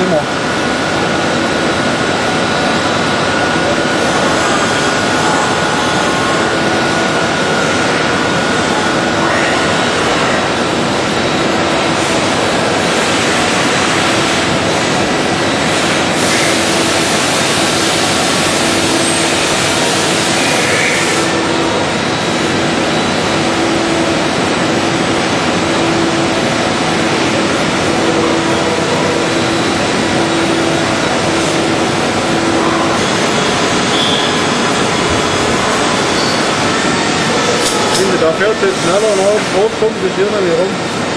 c'est. Da fährt es jetzt schneller nach oben, kommt das hier nämlich rum.